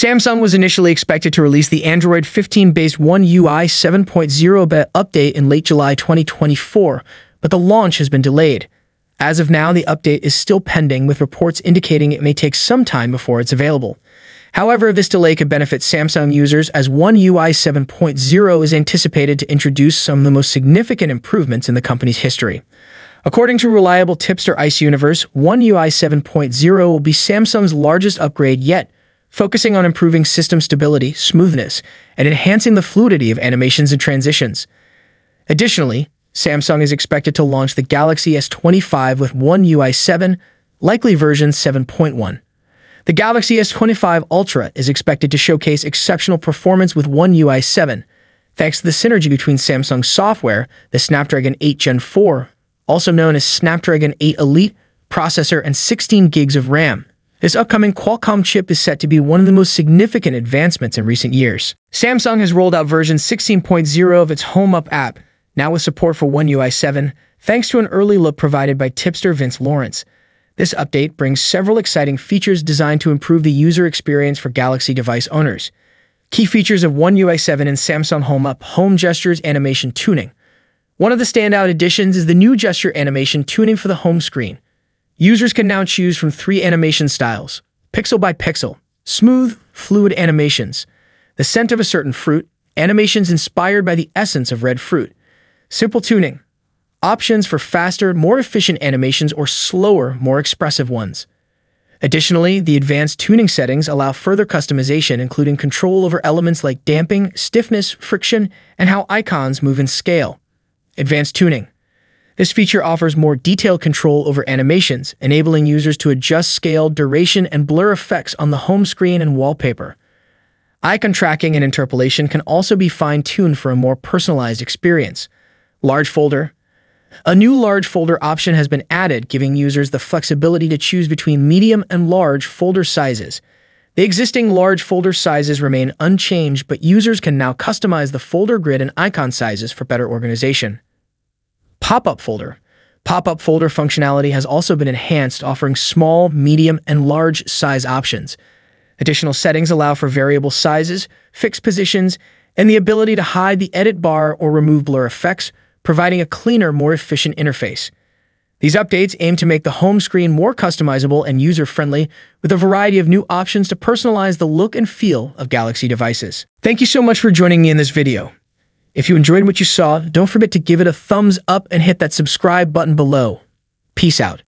Samsung was initially expected to release the Android 15-based One UI 7.0 beta update in late July 2024, but the launch has been delayed. As of now, the update is still pending, with reports indicating it may take some time before it's available. However, this delay could benefit Samsung users as One UI 7.0 is anticipated to introduce some of the most significant improvements in the company's history. According to reliable tipster Ice Universe, One UI 7.0 will be Samsung's largest upgrade yet, focusing on improving system stability, smoothness, and enhancing the fluidity of animations and transitions. Additionally, Samsung is expected to launch the Galaxy S25 with One UI 7, likely version 7.1. The Galaxy S25 Ultra is expected to showcase exceptional performance with One UI 7, thanks to the synergy between Samsung's software, the Snapdragon 8 Gen 4, also known as Snapdragon 8 Elite, processor, and 16 gigs of RAM, this upcoming Qualcomm chip is set to be one of the most significant advancements in recent years. Samsung has rolled out version 16.0 of its Home Up app, now with support for One UI 7, thanks to an early look provided by tipster Vince Lawrence. This update brings several exciting features designed to improve the user experience for Galaxy device owners. Key features of One UI 7 and Samsung Home Up Home Gestures Animation Tuning. One of the standout additions is the new gesture animation tuning for the home screen. Users can now choose from three animation styles, pixel by pixel, smooth, fluid animations, the scent of a certain fruit, animations inspired by the essence of red fruit, simple tuning, options for faster, more efficient animations or slower, more expressive ones. Additionally, the advanced tuning settings allow further customization, including control over elements like damping, stiffness, friction, and how icons move in scale. Advanced tuning. This feature offers more detailed control over animations, enabling users to adjust scale, duration, and blur effects on the home screen and wallpaper. Icon tracking and interpolation can also be fine-tuned for a more personalized experience. Large folder. A new large folder option has been added, giving users the flexibility to choose between medium and large folder sizes. The existing large folder sizes remain unchanged, but users can now customize the folder grid and icon sizes for better organization. Pop-up folder. Pop-up folder functionality has also been enhanced, offering small, medium, and large size options. Additional settings allow for variable sizes, fixed positions, and the ability to hide the edit bar or remove blur effects, providing a cleaner, more efficient interface. These updates aim to make the home screen more customizable and user-friendly with a variety of new options to personalize the look and feel of Galaxy devices. Thank you so much for joining me in this video. If you enjoyed what you saw, don't forget to give it a thumbs up and hit that subscribe button below. Peace out.